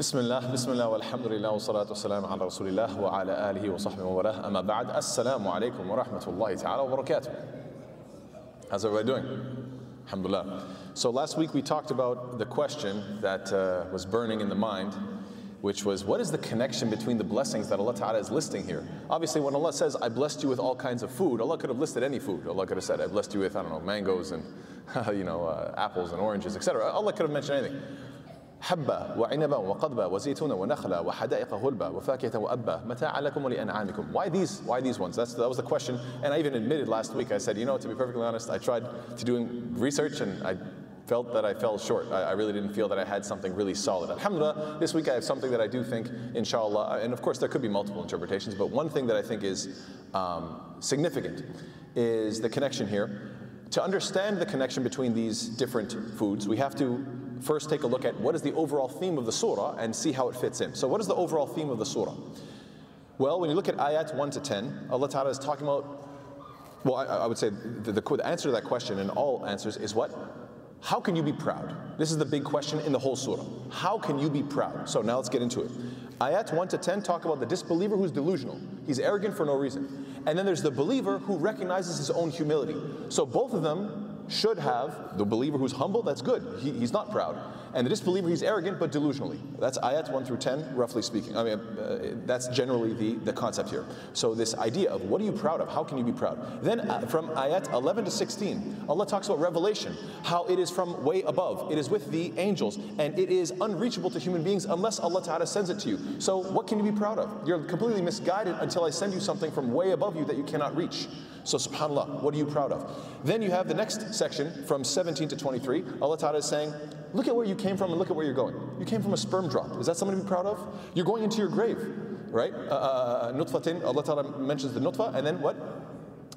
بسم الله بسم الله والحمد لله والصلاة والسلام على رسول الله وعلى آله وصحبه وله أما بعد السلام عليكم ورحمة الله تعالى وبركاته How's everybody doing? Alhamdulillah. So last week we talked about the question that uh, was burning in the mind, which was what is the connection between the blessings that Allah Ta'ala is listing here? Obviously, when Allah says, I blessed you with all kinds of food, Allah could have listed any food. Allah could have said, I blessed you with, I don't know, mangoes and, you know, uh, apples and oranges, etc. Allah could have mentioned anything. حبة وعنبا وقضبا وزيتونا ونخلا وحدائق غلبا وفاكهة وأبا متاعا لكم ولأنعامكم Why these why these ones That's, that was the question and I even admitted last week I said you know to be perfectly honest I tried to do research and I felt that I fell short I, I really didn't feel that I had something really solid Alhamdulillah this week I have something that I do think inshallah and of course there could be multiple interpretations but one thing that I think is um, significant is the connection here to understand the connection between these different foods we have to first take a look at what is the overall theme of the surah and see how it fits in. So, what is the overall theme of the surah? Well, when you look at ayat 1 to 10, Allah Ta'ala is talking about, well, I, I would say the, the, the, answer to that question and all answers is what? How can you be proud? This is the big question in the whole surah. How can you be proud? So, now let's get into it. Ayat 1 to 10 talk about the disbeliever who's delusional. He's arrogant for no reason. And then there's the believer who recognizes his own humility. So, both of them should have the believer who's humble, that's good. He, he's not proud. And the disbeliever, he's arrogant but delusionally. That's ayat 1 through 10, roughly speaking. I mean, uh, that's generally the, the concept here. So, this idea of what are you proud of? How can you be proud? Then, uh, from ayat 11 to 16, Allah talks about revelation, how it is from way above, it is with the angels, and it is unreachable to human beings unless Allah Ta'ala sends it to you. So, what can you be proud of? You're completely misguided until I send you something from way above you that you cannot reach. So, subhanAllah, what are you proud of? Then you have the next section from 17 to 23. Allah Ta'ala is saying, Look at where you came from and look at where you're going. You came from a sperm drop. Is that something to be proud of? You're going into your grave, right? Uh, uh, nutfatin, Allah Ta'ala mentions the nutfa, and then what?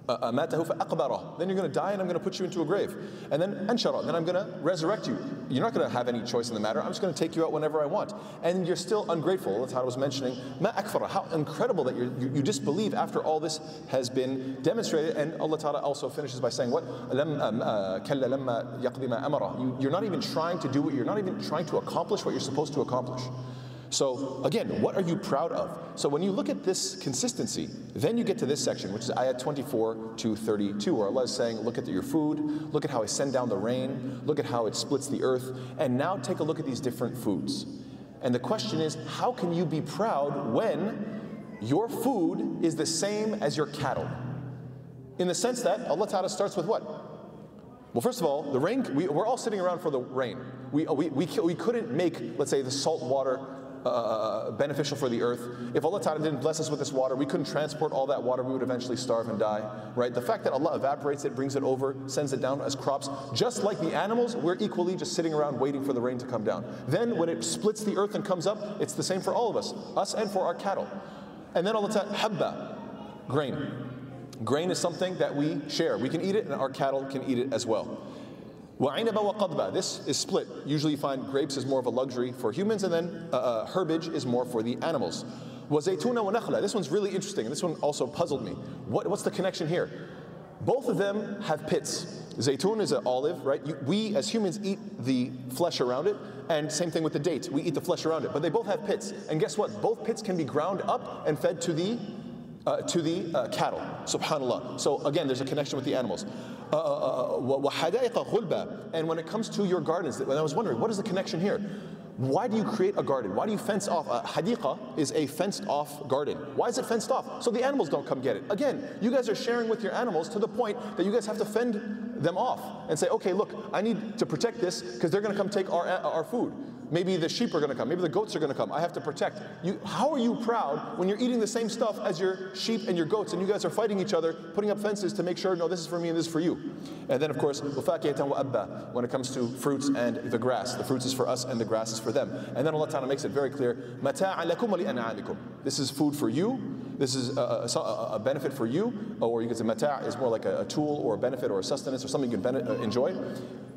Uh, then you're going to die and I'm going to put you into a grave. And then anshara, then I'm going to resurrect you. You're not going to have any choice in the matter. I'm just going to take you out whenever I want. And you're still ungrateful. That's how I was mentioning. Ma'akfara, how incredible that you, you disbelieve after all this has been demonstrated. And Allah Ta'ala also finishes by saying, what? You're not even trying to do what you're not even trying to accomplish what you're supposed to accomplish so again, what are you proud of? So when you look at this consistency, then you get to this section, which is ayat 24 to 32, where Allah is saying, look at your food, look at how I send down the rain, look at how it splits the earth, and now take a look at these different foods. And the question is, how can you be proud when your food is the same as your cattle? In the sense that Allah Ta'ala starts with what? Well, first of all, the rain, we, are all sitting around for the rain. We, we, we, we couldn't make, let's say, the salt water uh, beneficial for the earth. If Allah Ta'ala didn't bless us with this water, we couldn't transport all that water, we would eventually starve and die. Right? The fact that Allah evaporates it, brings it over, sends it down as crops, just like the animals, we're equally just sitting around waiting for the rain to come down. Then when it splits the earth and comes up, it's the same for all of us, us and for our cattle. And then Allah Ta'ala, habba, grain. Grain is something that we share. We can eat it and our cattle can eat it as well. Wa'inaba. This is split. Usually you find grapes is more of a luxury for humans, and then uh, uh, herbage is more for the animals. Wa nakhla. This one's really interesting. This one also puzzled me. What, what's the connection here? Both of them have pits. Zaytun is an olive, right? You, we as humans eat the flesh around it, and same thing with the date. We eat the flesh around it, but they both have pits. And guess what? Both pits can be ground up and fed to the uh, to the uh, cattle. Subhanallah. So again, there's a connection with the animals. Uh, uh, uh, uh and when it comes to your gardens, when I was wondering, what is the connection here? Why do you create a garden? Why do you fence off? A hadiqa is a fenced off garden. Why is it fenced off? So the animals don't come get it. Again, you guys are sharing with your animals to the point that you guys have to fend them off and say, okay, look, I need to protect this because they're going to come take our, our food. Maybe the sheep are going to come. Maybe the goats are going to come. I have to protect you. How are you proud when you're eating the same stuff as your sheep and your goats, and you guys are fighting each other, putting up fences to make sure, no, this is for me and this is for you. And then, of course, when it comes to fruits and the grass, the fruits is for us and the grass is for them. And then Allah Ta'ala makes it very clear, This is food for you. This is a, a, a benefit for you, or you can say mata' is more like a, a, tool or a benefit or a sustenance or something you can uh, enjoy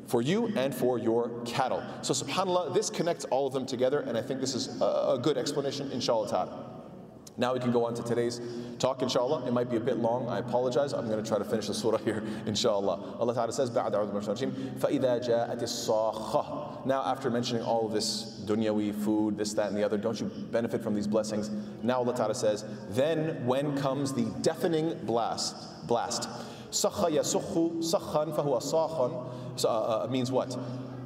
for you and for your cattle. So subhanAllah, this connects all of them together, and I think this is a, good explanation, inshallah ta'ala. Now we can go on to today's talk, inshallah. It might be a bit long. I apologize. I'm going to try to finish the surah here, inshallah. Allah Ta'ala says, بَعْدَ أَعُوذُ بِالرَّجِيمِ فَإِذَا جَاءَتِ الصَّاخَّةِ Now, after mentioning all of this dunyawi, food, this, that, and the other, don't you benefit from these blessings? Now Allah Ta'ala says, then when comes the deafening blast, blast. صَخَّ يَسُخُّ صَخًّا فَهُوَ صَاخًا so, uh, uh, means what?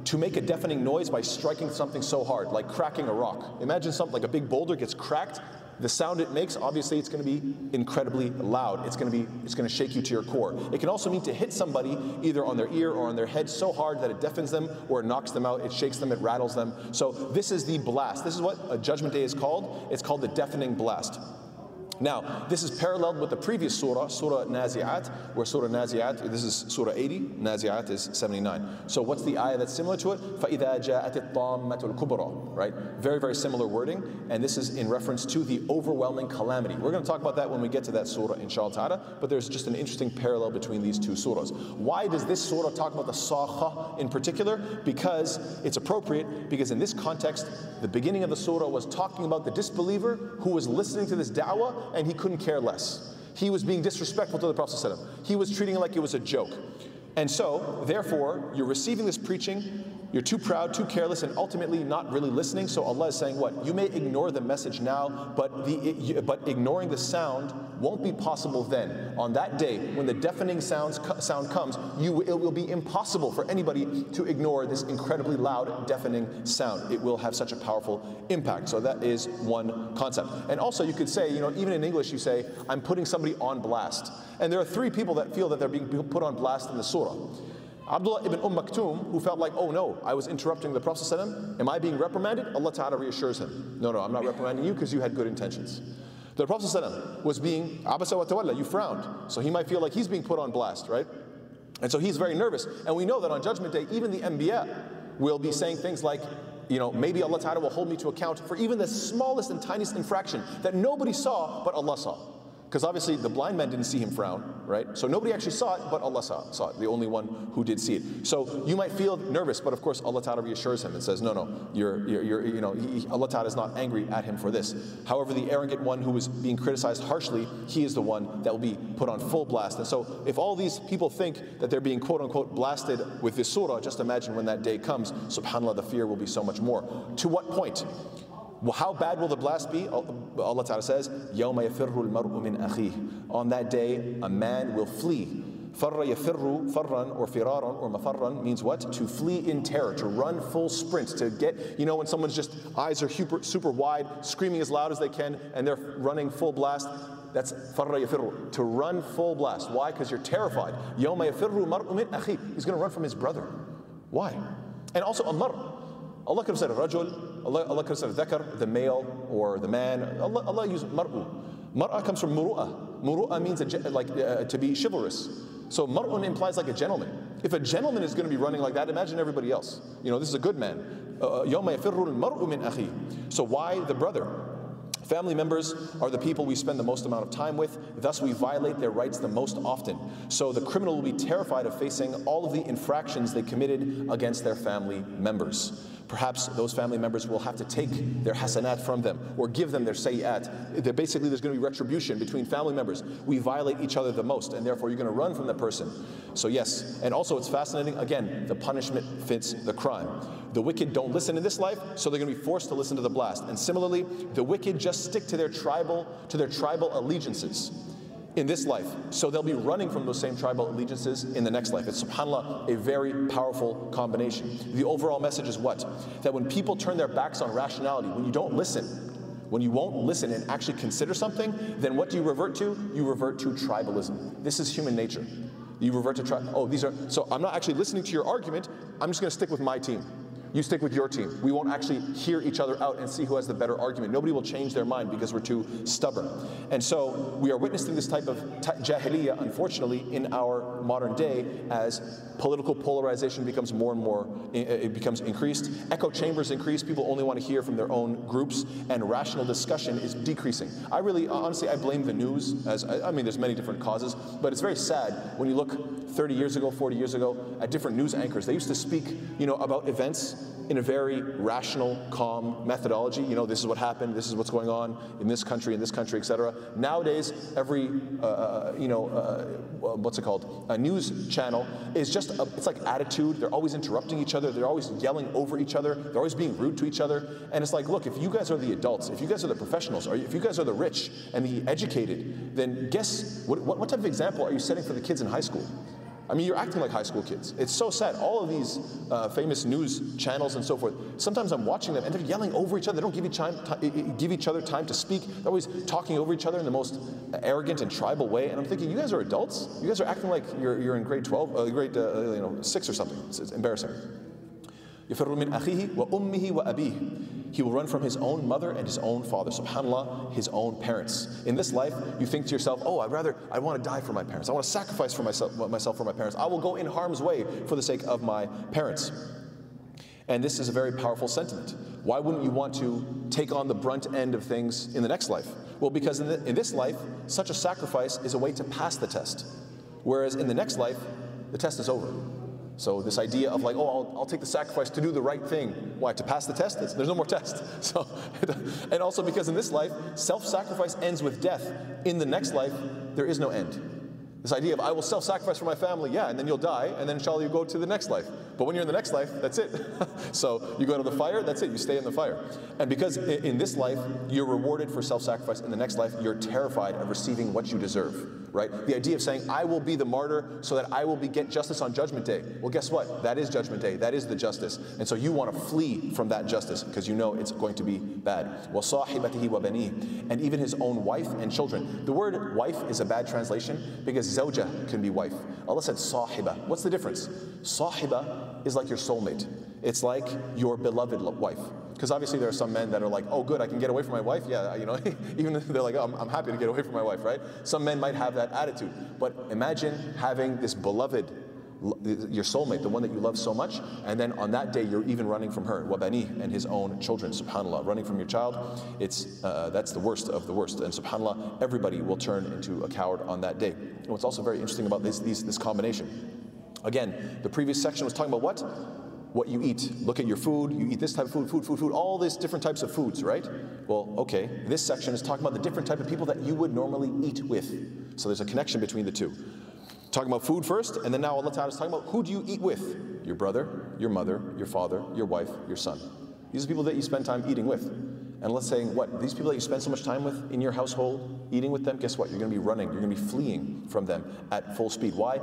to make a deafening noise by striking something so hard, like cracking a rock. Imagine something like a big boulder gets cracked, the sound it makes, obviously, it's going to be incredibly loud. It's going to be, it's going to shake you to your core. It can also mean to hit somebody either on their ear or on their head so hard that it deafens them or it knocks them out, it shakes them, it rattles them. So this is the blast. This is what a judgment day is called. It's called the deafening blast. Now, this is paralleled with the previous surah, Surah Nazi'at, where Surah Nazi'at, this is Surah 80, Nazi'at is 79. So what's the ayah that's similar to it? فَإِذَا جَاءَتِ الطَّامَّةُ الْكُبْرَى, right? Very, very similar wording, and this is in reference to the overwhelming calamity. We're going to talk about that when we get to that surah, inshallah ta'ala, but there's just an interesting parallel between these two surahs. Why does this surah talk about the sakha in particular? Because it's appropriate, because in this context, the beginning of the surah was talking about the disbeliever who was listening to this da'wah and he couldn't care less. He was being disrespectful to the Prophet. He was treating it like it was a joke. And so, therefore, you're receiving this preaching, you're too proud, too careless, and ultimately not really listening. So Allah is saying what? You may ignore the message now, but, the, but ignoring the sound won't be possible then. On that day, when the deafening sounds, sound comes, you, it will be impossible for anybody to ignore this incredibly loud, deafening sound. It will have such a powerful impact. So that is one concept. And also you could say, you know, even in English you say, I'm putting somebody on blast. And there are three people that feel that they're being put on blast in the surah. Abdullah ibn Umm Maktoum, who felt like, oh no, I was interrupting the Prophet am I being reprimanded? Allah Ta'ala reassures him, no, no, I'm not reprimanding you because you had good intentions. The Prophet was being, abasa wa you frowned. So he might feel like he's being put on blast, right? And so he's very nervous. And we know that on Judgment Day, even the Anbiya will be saying things like, you know, maybe Allah Ta'ala will hold me to account for even the smallest and tiniest infraction that nobody saw but Allah saw. Because obviously the blind man didn't see him frown, right? So nobody actually saw it, but Allah saw, saw it, the only one who did see it. So you might feel nervous, but of course Allah Ta'ala reassures him and says, no, no, you're, you're, you're you know, he, Allah Ta'ala is not angry at him for this. However, the arrogant one who was being criticized harshly, he is the one that will be put on full blast. And so if all these people think that they're being quote unquote blasted with this surah, just imagine when that day comes, subhanAllah, the fear will be so much more. To what point? Well, how bad will the blast be? Allah Ta'ala says, يَوْمَ يَفِرُّ الْمَرْءُ مِنْ أَخِيهِ On that day, a man will flee. فَرَّ يَفِرُّ فَرًّا or فِرَارًا or مَفَرًّا means what? To flee in terror, to run full sprint, to get, you know, when someone's just eyes are super, super wide, screaming as loud as they can, and they're running full blast. That's farra yafirru, to run full blast. Why? Because you're terrified. يَوْمَ يَفِرُّ مَرْءُ مِنْ أَخِيهِ He's going to run from his brother. Why? And also a mar. Allah could have said rajul, Allah, Allah could have said dhakar, the male or the man. Allah, Allah used mar'u. Mar'a comes from "Murua." Murua means a, like, uh, uh, to be chivalrous. So mar'un implies like a gentleman. If a gentleman is going to be running like that, imagine everybody else. You know, this is a good man. Uh, uh so why the brother? Family members are the people we spend the most amount of time with, thus, we violate their rights the most often. So, the criminal will be terrified of facing all of the infractions they committed against their family members. Perhaps those family members will have to take their hasanat from them or give them their sayyat. Basically, there's going to be retribution between family members. We violate each other the most, and therefore you're going to run from the person. So, yes, and also it's fascinating. Again, the punishment fits the crime. The wicked don't listen in this life, so they're going to be forced to listen to the blast. And similarly, the wicked just stick to their tribal to their tribal allegiances in this life. So they'll be running from those same tribal allegiances in the next life. It's subhanAllah a very powerful combination. The overall message is what? That when people turn their backs on rationality, when you don't listen, when you won't listen and actually consider something, then what do you revert to? You revert to tribalism. This is human nature. You revert to tribe. Oh, these are so I'm not actually listening to your argument. I'm just going to stick with my team. You stick with your team. We won't actually hear each other out and see who has the better argument. Nobody will change their mind because we're too stubborn. And so we are witnessing this type of jahiliyyah, unfortunately, in our modern day as political polarization becomes more and more, it becomes increased. Echo chambers increase. People only want to hear from their own groups, and rational discussion is decreasing. I really, honestly, I blame the news. As I mean, there's many different causes, but it's very sad when you look 30 years ago, 40 years ago at different news anchors. They used to speak, you know, about events in a very rational, calm methodology. You know, this is what happened, this is what's going on in this country, in this country, etc. Nowadays, every, uh, uh, you know, uh, what's it called? A news channel is just, a, it's like attitude. They're always interrupting each other. They're always yelling over each other. They're always being rude to each other. And it's like, look, if you guys are the adults, if you guys are the professionals, or if you guys are the rich and the educated, then guess what, what, what type of example are you setting for the kids in high school? I mean, you're acting like high school kids. It's so sad. All of these uh, famous news channels and so forth, sometimes I'm watching them and they're yelling over each other. They don't give each, time, give each other time to speak. They're always talking over each other in the most arrogant and tribal way. And I'm thinking, you guys are adults. You guys are acting like you're, you're in grade 12, uh, grade uh, you know, 6 or something. It's, it's embarrassing. يفر من أخيه وأمه وأبيه he will run from his own mother and his own father. SubhanAllah, his own parents. In this life, you think to yourself, oh, I'd rather, I want to die for my parents. I want to sacrifice for myself, myself for my parents. I will go in harm's way for the sake of my parents. And this is a very powerful sentiment. Why wouldn't you want to take on the brunt end of things in the next life? Well, because in, the, in this life, such a sacrifice is a way to pass the test. Whereas in the next life, the test is over. So this idea of like, oh, I'll, I'll, take the sacrifice to do the right thing. Why? To pass the test? There's no more test. So, and also because in this life, self-sacrifice ends with death. In the next life, there is no end. This idea of I will self-sacrifice for my family, yeah, and then you'll die, and then inshallah you go to the next life. But when you're in the next life, that's it. so you go to the fire, that's it, you stay in the fire. And because in this life you're rewarded for self-sacrifice, in the next life you're terrified of receiving what you deserve right? The idea of saying, I will be the martyr so that I will be, get justice on Judgment Day. Well, guess what? That is Judgment Day. That is the justice. And so you want to flee from that justice because you know it's going to be bad. And even his own wife and children. The word wife is a bad translation because zawja can be wife. Allah said sahiba. What's the difference? Sahiba is like your soulmate. It's like your beloved wife. Because obviously there are some men that are like, oh, good, I can get away from my wife. Yeah, you know, even if they're like, oh, I'm, I'm happy to get away from my wife, right? Some men might have that attitude. But imagine having this beloved your soulmate, the one that you love so much, and then on that day you're even running from her, wabani, and his own children, subhanAllah. Running from your child, it's, uh, that's the worst of the worst. And subhanAllah, everybody will turn into a coward on that day. And what's also very interesting about this, these, this combination, again, the previous section was talking about what? what you eat. Look at your food, you eat this type of food, food, food, food, all these different types of foods, right? Well, okay, this section is talking about the different type of people that you would normally eat with. So there's a connection between the two. Talking about food first, and then now Allah Ta'ala is talking about who do you eat with? Your brother, your mother, your father, your wife, your son. These are people that you spend time eating with. And let's say, what, these people that you spend so much time with in your household, eating with them, guess what? You're going to be running, you're going to be fleeing from them at full speed. Why?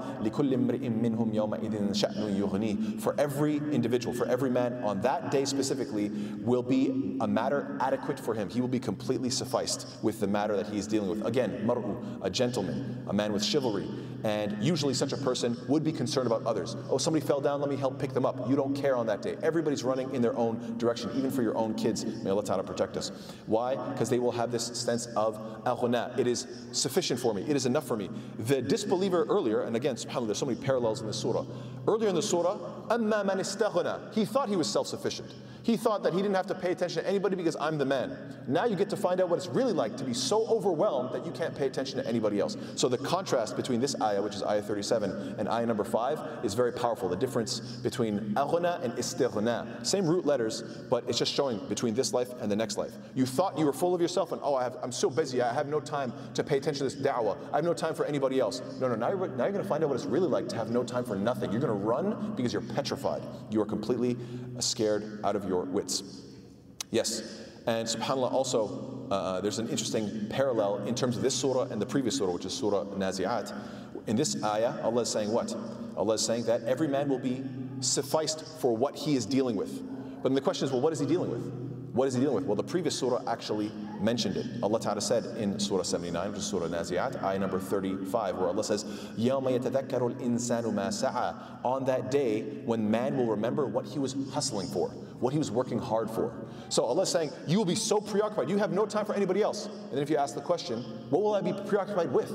For every individual, for every man on that day specifically, will be a matter adequate for him. He will be completely sufficed with the matter that he is dealing with. Again, mar'u, a gentleman, a man with chivalry. And usually such a person would be concerned about others. Oh, somebody fell down, let me help pick them up. You don't care on that day. Everybody's running in their own direction, even for your own kids. May Allah Ta'ala protect us. Why? Because they will have this sense of al It is sufficient for me. It is enough for me. The disbeliever earlier, and again, subhanAllah, there's so many parallels in the surah. Earlier in the surah, أَمَّا مَنِ اسْتَغْنَى He thought he was self-sufficient. He thought that he didn't have to pay attention to anybody because I'm the man. Now you get to find out what it's really like to be so overwhelmed that you can't pay attention to anybody else. So the contrast between this ayah, which is ayah 37, and ayah number 5 is very powerful. The difference between aghna and istighna. Same root letters, but it's just showing between this life and the next life. You thought you were full of yourself and, oh, I am so busy, I have no time to pay attention to this da'wah. I have no time for anybody else. No, no, now you're, now you're going to find out what it's really like to have no time for nothing. You're going to run because you're petrified. You are completely scared out of your wits. Yes, and subhanAllah also, uh, uh, there's an interesting parallel in terms of this surah and the previous surah, which is Surah Nazi'at. In this ayah, Allah is saying what? Allah is saying that every man will be sufficed for what he is dealing with. But then the question is, well, what is he dealing with? What is he dealing with? Well, the previous surah actually mentioned it. Allah Ta'ala said in Surah 79, which is Surah Nazi'at, ayah number 35, where Allah says, يَوْمَ يَتَذَكَّرُ الْإِنسَانُ مَا سَعَى On that day when man will remember what he was hustling for, what he was working hard for. So Allah is saying, you will be so preoccupied, you have no time for anybody else. And then if you ask the question, what will I be preoccupied with?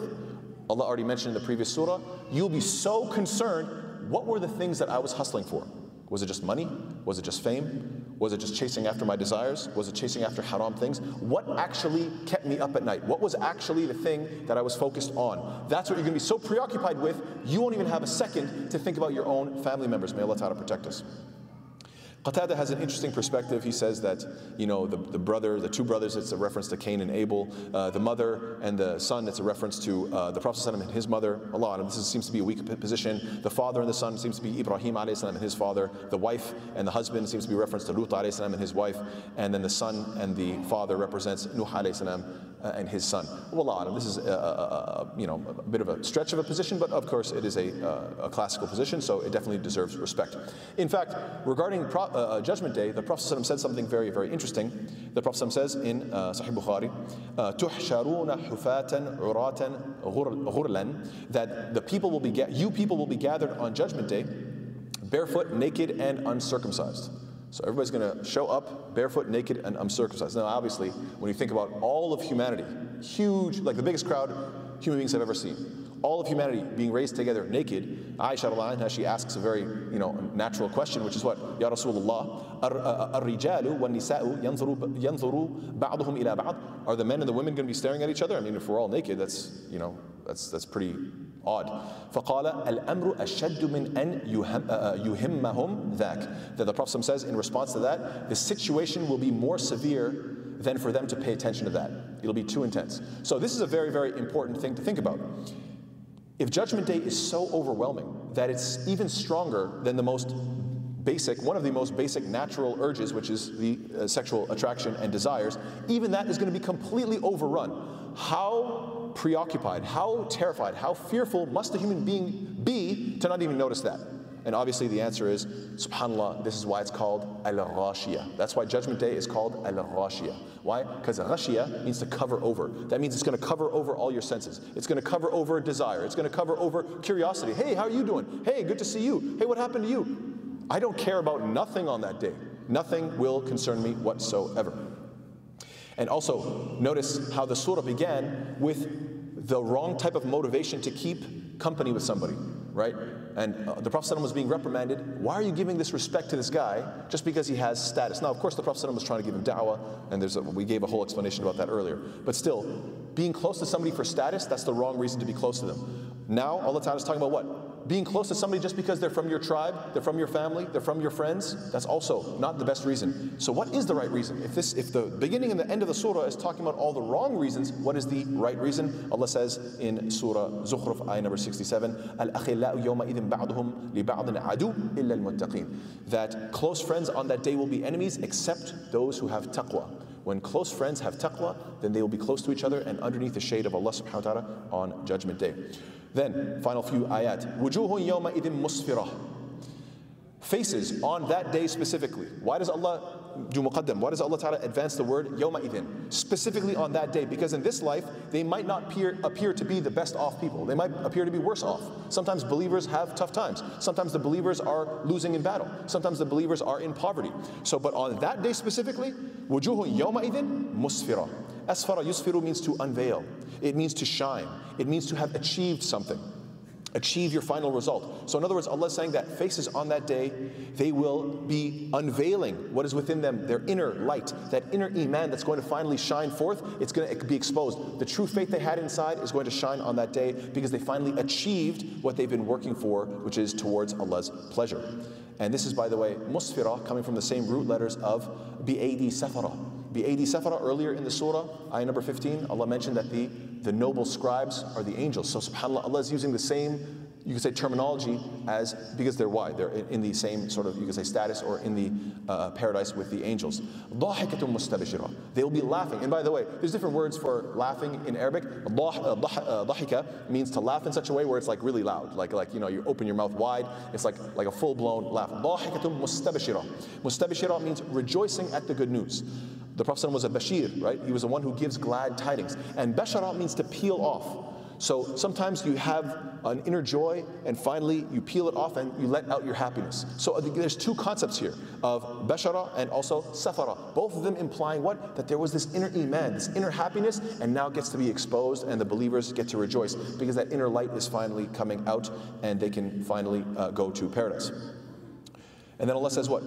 Allah already mentioned in the previous surah, you'll be so concerned, what were the things that I was hustling for? Was it just money? Was it just fame? Was it just chasing after my desires? Was it chasing after haram things? What actually kept me up at night? What was actually the thing that I was focused on? That's what you're going to be so preoccupied with, you won't even have a second to think about your own family members. May Allah Ta'ala protect us. Qatada has an interesting perspective. He says that, you know, the, the brother, the two brothers, it's a reference to Cain and Abel. Uh, the mother and the son, it's a reference to uh, the Prophet and his mother. Allah, and this is, seems to be a weak position. The father and the son seems to be Ibrahim and his father. The wife and the husband seems to be reference to Lut and his wife. And then the son and the father represents Nuh uh, and his son. Wallah, this is a, a, a, you know, a bit of a stretch of a position, but of course it is a, a classical position, so it definitely deserves respect. In fact, regarding pro, uh, uh Judgment Day, the Prophet ﷺ said something very, very interesting. The Prophet ﷺ says in uh, Sahih Bukhari, uh, "Tuhsharuna hufatan uratan ghurlan," that the people will be, you people will be gathered on Judgment Day, barefoot, naked, and uncircumcised. So everybody's going to show up barefoot, naked, and uncircumcised. Now, obviously, when you think about all of humanity, huge, like the biggest crowd human beings have ever seen, all of humanity being raised together naked, Aisha anha, she asks a very you know natural question, which is what? Ya Rasulullah, الرجال والنساء ينظروا ينظروا بعضهم إلى بعض. Are the men and the women going to be staring at each other? I mean, if we're all naked, that's you know that's that's pretty odd. فقال الأمر أشد من أن يهمهم ذاك. That the Prophet says in response to that, the situation will be more severe than for them to pay attention to that. It'll be too intense. So this is a very, very important thing to think about. If Judgment Day is so overwhelming that it's even stronger than the most basic, one of the most basic natural urges, which is the uh, sexual attraction and desires, even that is going to be completely overrun. How preoccupied, how terrified, how fearful must a human being be to not even notice that? And obviously the answer is, subhanAllah, this is why it's called al-ghashiyah. That's why Judgment Day is called al-ghashiyah. Why? Because ghashiyah means to cover over. That means it's going to cover over all your senses. It's going to cover over desire. It's going to cover over curiosity. Hey, how are you doing? Hey, good to see you. Hey, what happened to you? I don't care about nothing on that day. Nothing will concern me whatsoever. And also, notice how the surah began with the wrong type of motivation to keep company with somebody, right? And uh, the Prophet was being reprimanded. Why are you giving this respect to this guy just because he has status? Now, of course, the Prophet was trying to give him da'wah, and there's a, we gave a whole explanation about that earlier. But still, being close to somebody for status, that's the wrong reason to be close to them. Now, all Allah Ta'ala is talking about what? Being close to somebody just because they're from your tribe, they're from your family, they're from your friends, that's also not the best reason. So what is the right reason? If this if the beginning and the end of the surah is talking about all the wrong reasons, what is the right reason? Allah says in Surah Zukhruf, ayah number 67, Al-akhillau yawma idin li adu illa al-muttaqin. That close friends on that day will be enemies except those who have taqwa. When close friends have taqwa, then they will be close to each other and underneath the shade of Allah subhanahu wa ta'ala on Judgment Day. Then, final few ayat. وُجُوهٌ يَوْمَئِذٍ مُسْفِرَةٌ Faces on that day specifically. Why does Allah do muqaddam? Why does Allah Ta'ala advance the word yawma idin? Specifically on that day, because in this life, they might not appear, appear to be the best off people. They might appear to be worse off. Sometimes believers have tough times. Sometimes the believers are losing in battle. Sometimes the believers are in poverty. So, but on that day specifically, wujuhu yawma idin musfira. Asfara yusfiru means to unveil. It means to shine. It means to have achieved something. Achieve your final result. So, in other words, Allah is saying that faces on that day, they will be unveiling what is within them, their inner light, that inner Iman that's going to finally shine forth. It's going to be exposed. The true faith they had inside is going to shine on that day because they finally achieved what they've been working for, which is towards Allah's pleasure. And this is, by the way, musfira, coming from the same root letters of bi'adi safara. Bi'adi safara, earlier in the surah, ayah number 15, Allah mentioned that the, the noble scribes are the angels. So subhanAllah, Allah is using the same you could say terminology as because they're why they're in the same sort of you could say status or in the uh, paradise with the angels. They will be laughing. And by the way, there's different words for laughing in Arabic. Dhahika uh, uh, means to laugh in such a way where it's like really loud, like like you know you open your mouth wide. It's like like a full blown laugh. Dhahikatum mustabishira. Mustabishira means rejoicing at the good news. The Prophet was a bashir, right? He was the one who gives glad tidings. And bashara means to peel off. So sometimes you have an inner joy, and finally you peel it off and you let out your happiness. So there's two concepts here of bashara and also safara. Both of them implying what? That there was this inner iman, this inner happiness, and now gets to be exposed, and the believers get to rejoice because that inner light is finally coming out, and they can finally uh, go to paradise. And then Allah says what?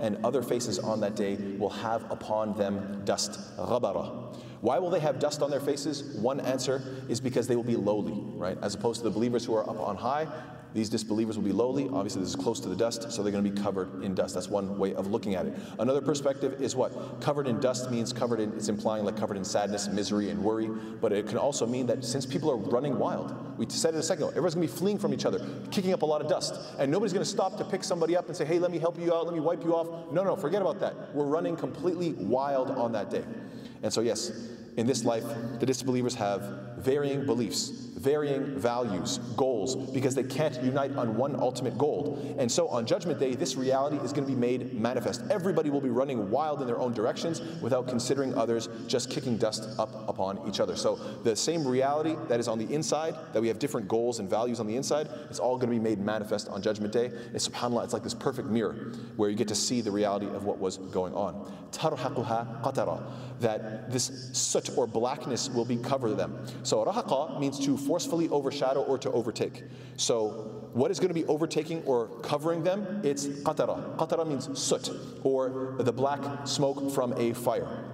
And other faces on that day will have upon them dust. غَبَرَ why will they have dust on their faces? One answer is because they will be lowly, right? As opposed to the believers who are up on high, These disbelievers will be lowly. Obviously, this is close to the dust, so they're going to be covered in dust. That's one way of looking at it. Another perspective is what? Covered in dust means covered in, it's implying like covered in sadness, misery, and worry. But it can also mean that since people are running wild, we said it a second ago, everyone's going to be fleeing from each other, kicking up a lot of dust. And nobody's going to stop to pick somebody up and say, hey, let me help you out, let me wipe you off. No, no, forget about that. We're running completely wild on that day. And so, yes, in this life, the disbelievers have varying beliefs varying values, goals, because they can't unite on one ultimate goal. And so on Judgment Day, this reality is going to be made manifest. Everybody will be running wild in their own directions without considering others, just kicking dust up upon each other. So the same reality that is on the inside, that we have different goals and values on the inside, it's all going to be made manifest on Judgment Day. And subhanAllah, it's like this perfect mirror where you get to see the reality of what was going on. That this soot or blackness will be covered them. So rahaqa means to forcefully overshadow or to overtake. So what is going to be overtaking or covering them? It's qatara. Qatara means soot or the black smoke from a fire.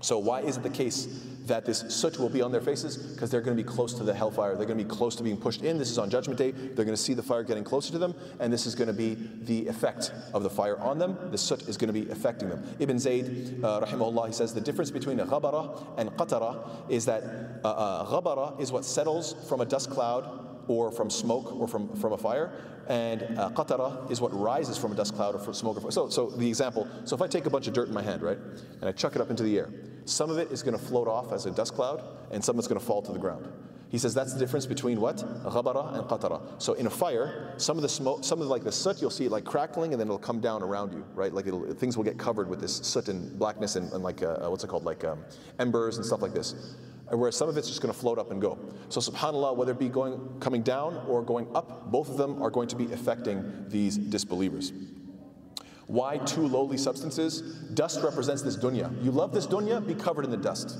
So why is it the case that this soot will be on their faces? Because they're going to be close to the hellfire. They're going to be close to being pushed in. This is on Judgment Day. They're going to see the fire getting closer to them, and this is going to be the effect of the fire on them. The soot is going to be affecting them. Ibn Zayd, uh, rahimahullah, he says the difference between ghabara and qatara is that uh, uh, ghabara is what settles from a dust cloud or from smoke or from, from a fire. And uh, qatara is what rises from a dust cloud or from smoke or. So, so the example, so if I take a bunch of dirt in my hand, right, and I chuck it up into the air, some of it is going to float off as a dust cloud, and some of it's going to fall to the ground. He says that's the difference between what? Ghabara and qatara. So in a fire, some of the smoke, some of the, like the soot, you'll see it like crackling and then it'll come down around you, right? Like things will get covered with this soot and blackness and, and like, uh, what's it called? Like um, embers and stuff like this whereas some of it's just going to float up and go. So subhanAllah, whether it be going, coming down or going up, both of them are going to be affecting these disbelievers. Why two lowly substances? Dust represents this dunya. You love this dunya, be covered in the dust.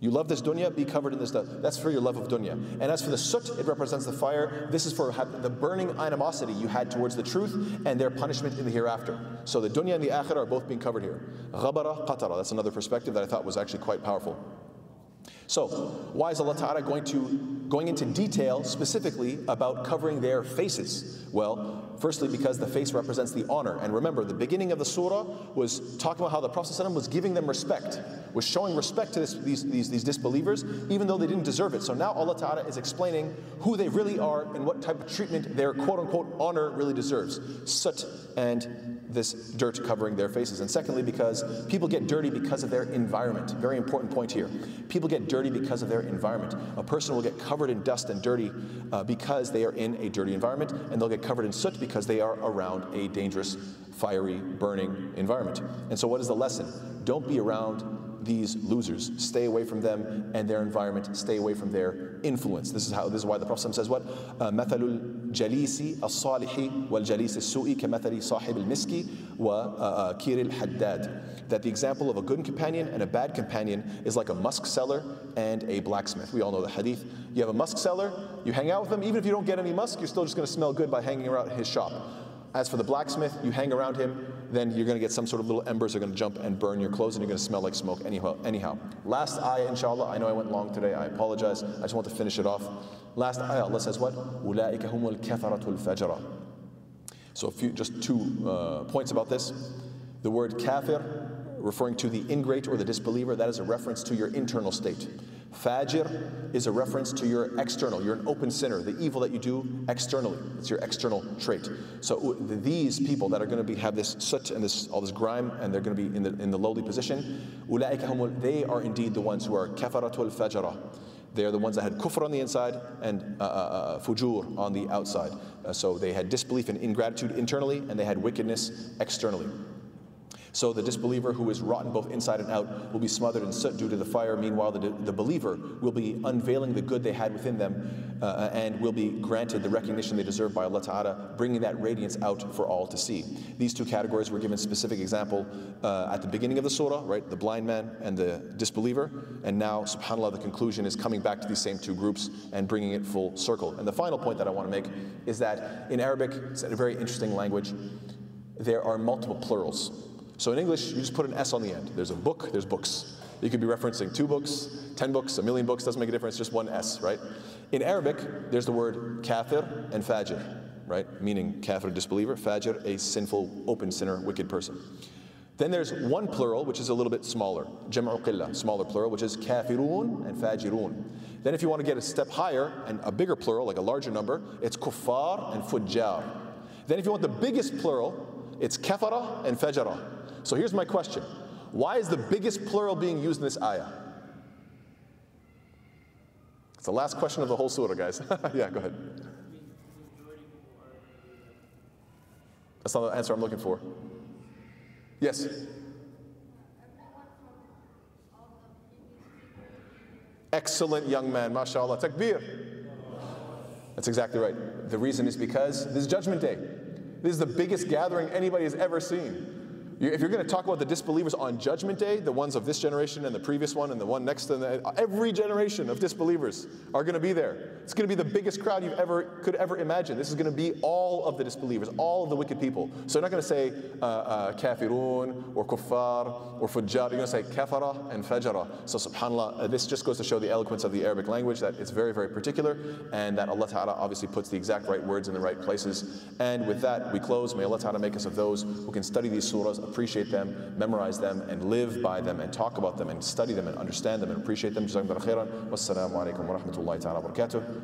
You love this dunya, be covered in this dust. That's for your love of dunya. And as for the soot, it represents the fire. This is for the burning animosity you had towards the truth and their punishment in the hereafter. So the dunya and the akhirah are both being covered here. Ghabara, qatara. That's another perspective that I thought was actually quite powerful. So, why is Allah Ta'ala going to going into detail specifically about covering their faces? Well, firstly, because the face represents the honor. And remember, the beginning of the surah was talking about how the Prophet was giving them respect, was showing respect to this, these, these, these disbelievers, even though they didn't deserve it. So now Allah Ta'ala is explaining who they really are and what type of treatment their quote unquote honor really deserves. Soot and this dirt covering their faces. And secondly, because people get dirty because of their environment. Very important point here. People get dirty because of their environment. A person will get covered in dust and dirty uh, because they are in a dirty environment, and they'll get covered in soot because they are around a dangerous, fiery, burning environment. And so, what is the lesson? Don't be around these losers. Stay away from them and their environment. Stay away from their influence. This is how. This is why the Prophet says what? مثل الجليس الصالح والجليس السوء كمثل صاحب المسك وكير الحداد. That the example of a good companion and a bad companion is like a musk seller and a blacksmith. We all know the hadith. You have a musk seller, you hang out with him, even if you don't get any musk, you're still just going to smell good by hanging around his shop. As for the blacksmith, you hang around him, then you're going to get some sort of little embers are going to jump and burn your clothes, and you're going to smell like smoke anyhow. anyhow. Last ayah, inshallah. I know I went long today. I apologize. I just want to finish it off. Last ayah, Allah says what? أُولَٰئِكَ هُمُ الْكَفَرَةُ الْفَجَرَةُ So a few, just two uh, points about this. The word kafir, referring to the ingrate or the disbeliever, that is a reference to your internal state. Fajir is a reference to your external. You're an open sinner, the evil that you do externally. It's your external trait. So these people that are going to be have this soot and this all this grime, and they're going to be in the in the lowly position. They are indeed the ones who are kafaratul fajara. They are the ones that had kufr on the inside and uh, uh, uh fujur on the outside. Uh, so they had disbelief and ingratitude internally, and they had wickedness externally. So the disbeliever who is rotten both inside and out will be smothered in soot due to the fire. Meanwhile, the, the believer will be unveiling the good they had within them uh, and will be granted the recognition they deserve by Allah Ta'ala, bringing that radiance out for all to see. These two categories were given specific example uh, at the beginning of the surah, right? The blind man and the disbeliever. And now, subhanAllah, the conclusion is coming back to these same two groups and bringing it full circle. And the final point that I want to make is that in Arabic, it's a very interesting language, there are multiple plurals. So in English, you just put an S on the end. There's a book, there's books. You could be referencing two books, 10 books, a million books, doesn't make a difference, just one S, right? In Arabic, there's the word kafir and fajir. right? Meaning kafir, disbeliever, fajir, a sinful, open sinner, wicked person. Then there's one plural, which is a little bit smaller, jam'u qillah, smaller plural, which is kafirun and fajirun. Then if you want to get a step higher and a bigger plural, like a larger number, it's kuffar and fujjar. Then if you want the biggest plural, it's kafara and fajara. So here's my question. Why is the biggest plural being used in this ayah? It's the last question of the whole surah, guys. yeah, go ahead. That's not the answer I'm looking for. Yes? Excellent young man, mashallah. Takbir. That's exactly right. The reason is because this is Judgment Day. This is the biggest gathering anybody has ever seen. If you're going to talk about the disbelievers on Judgment Day, the ones of this generation and the previous one and the one next to them, every generation of disbelievers are going to be there. It's going to be the biggest crowd you've ever could ever imagine. This is going to be all of the disbelievers, all of the wicked people. So you're not going to say uh, uh, kafirun or kuffar or fujjar. You're going to say kafara and fajara. So subhanallah, uh, this just goes to show the eloquence of the Arabic language that it's very, very particular and that Allah Ta'ala obviously puts the exact right words in the right places. And with that, we close. May Allah Ta'ala make us of those who can study these surahs appreciate them, memorize them, and live by them, and talk about them, and study them, and understand them, and appreciate them. Wassalamu alaikum wa rahmatullahi ta'ala wa barakatuh.